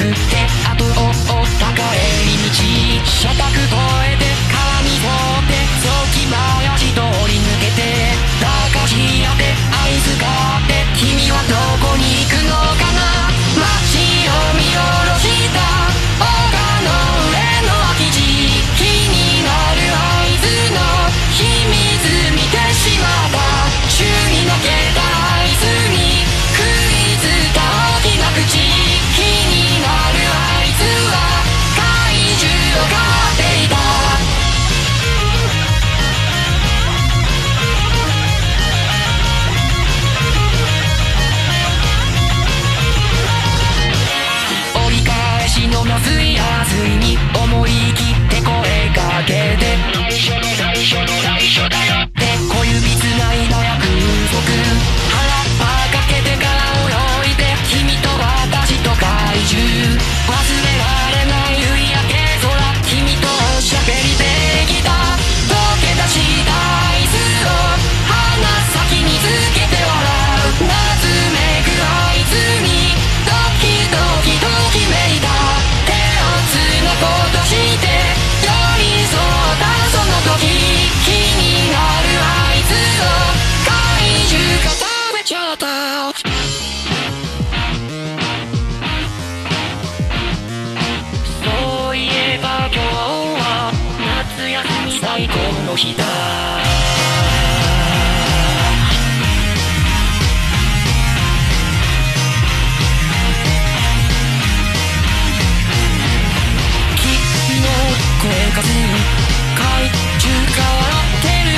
Perfect. の日だ。君の声が笑ってる。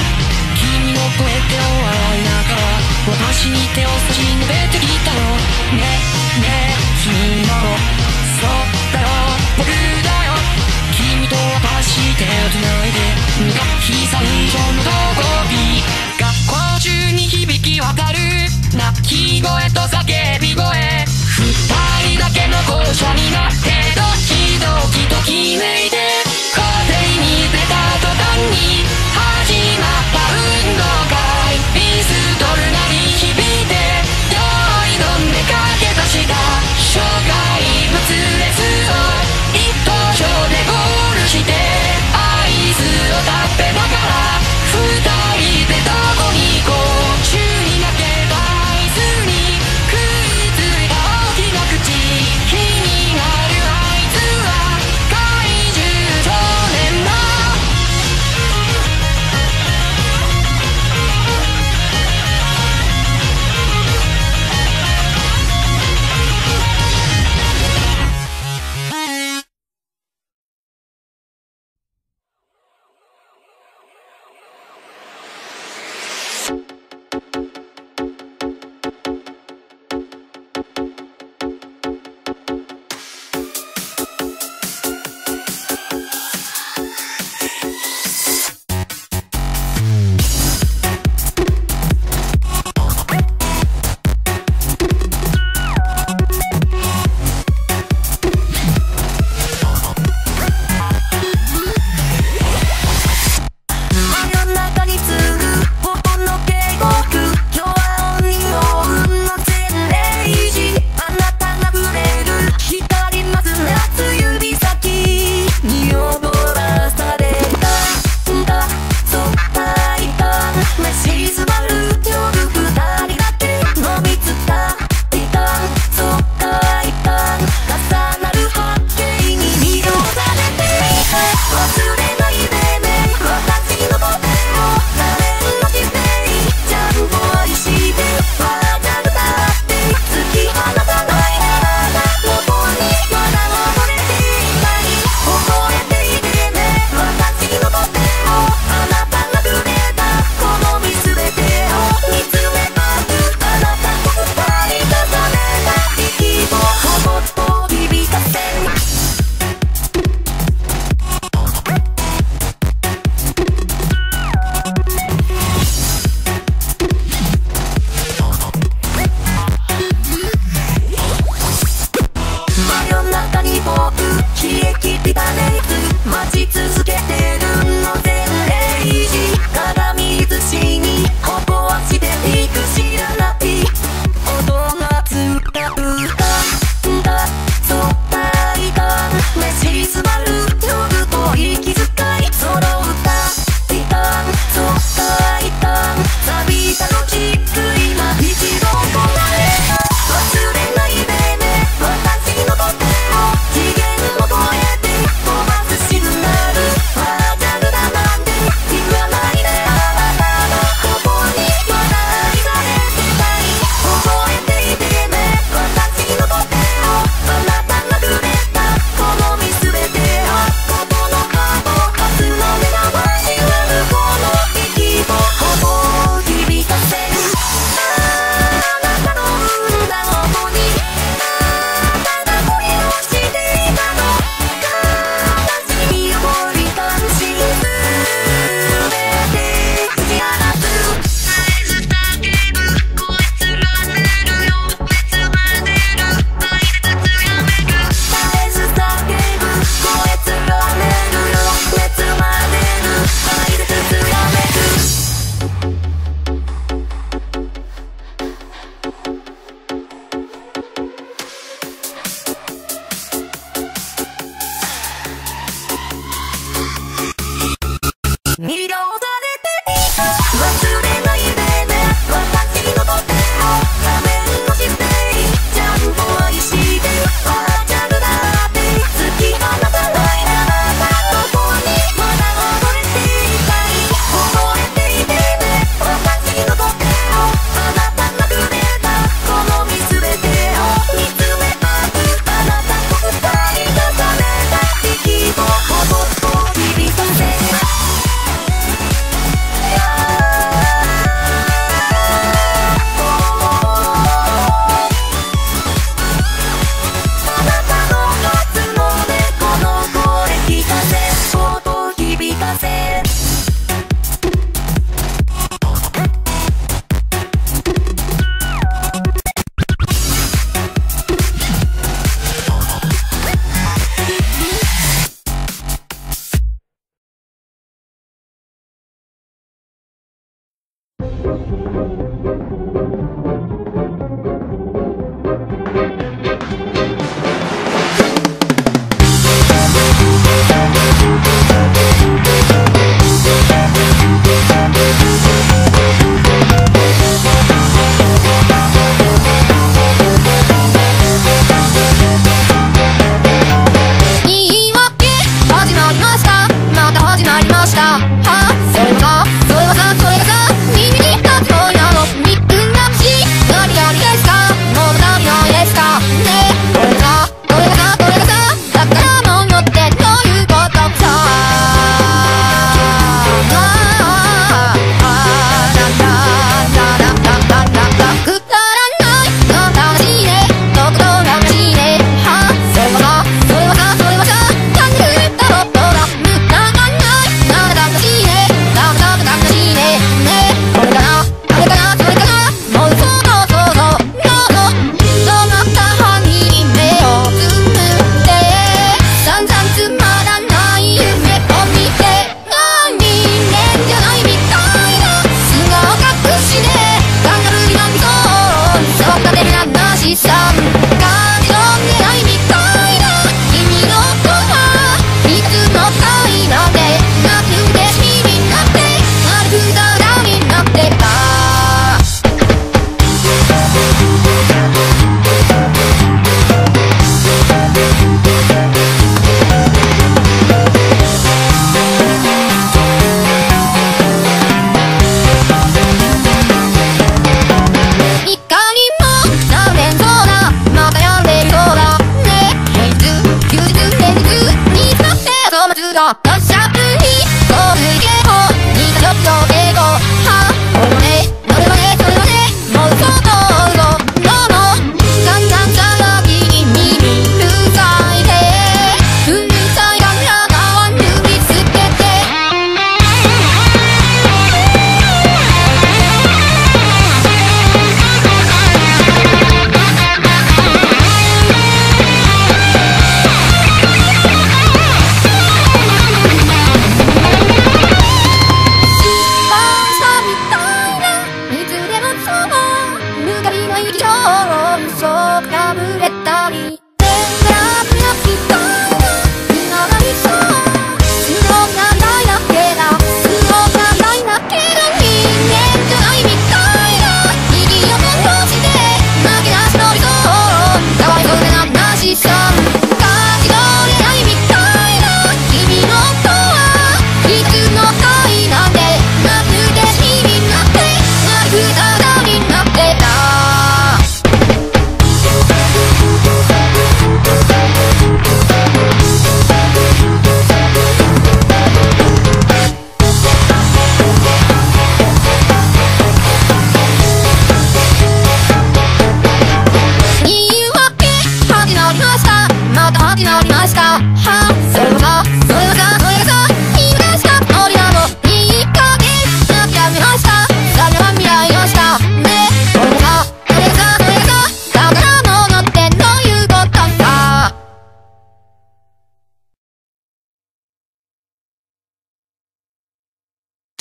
君の声笑いながら私に手を差し伸べ。る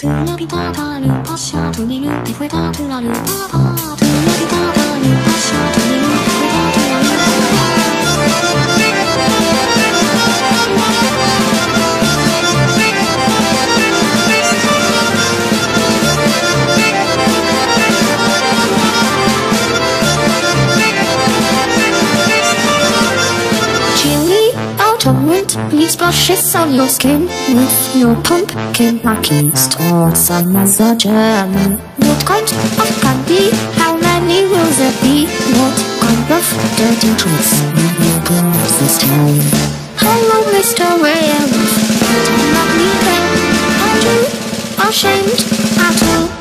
トゥナビタタルパシャトゥニルテフェタトゥラルパパトゥナビタタルパシャトニル Please brush this on your skin with your pumpkin markings towards summer's journey. What kind of candy? How many will there be? What kind of dirty tricks will you this time? Hello, Mr. Werewolf. Don't let me down. Are you ashamed at all?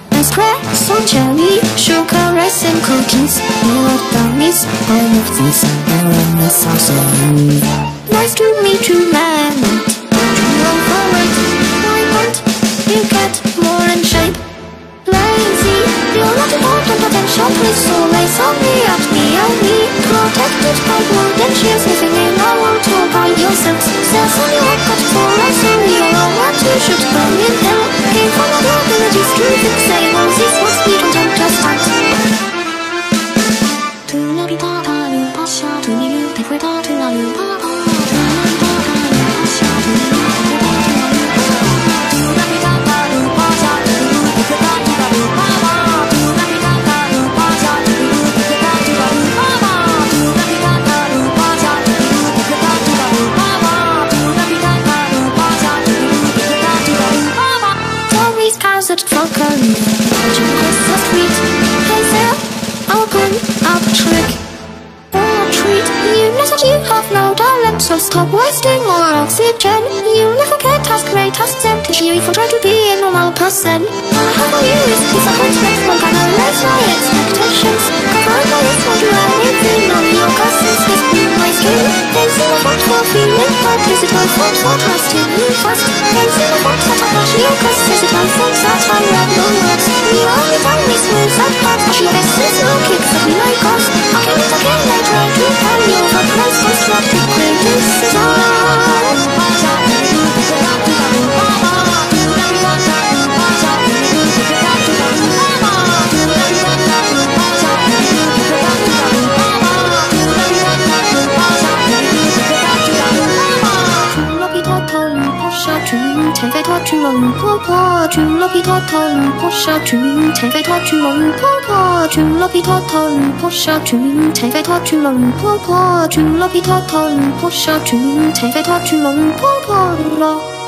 Espresso jelly, sugar resin cookies. keys, your dummies, all of these are in the sorcery. Nice to meet you, man. Forward. Why can't you get more in shape? Lazy, you're not important potential. Please so lace on me, at me, on me. Protected by blood and shears living in a world all by yourself. Cells on your for us, and you're what you should burn in hell. Came from other abilities to fix animals. This was we person. How for you is disappointment. One kind of life my expectations. Covered by this one, you are anything on your cousins. This be my skin. Thanks in the heart for feeling, but is it my fault for trusting you fast? Thanks in the heart that I touch your cause is it my fault that I have no words? You only find me smooth and hard, but your best is no kicks that we like us. Again and again I try to tell you, but not the greatest is all. 去龙婆婆，去罗皮陀陀卢婆沙，去柴飞陀去龙婆婆，去罗皮陀陀卢婆沙，去柴飞陀去龙婆婆，去罗皮陀陀卢婆沙，去柴飞陀去龙婆婆罗。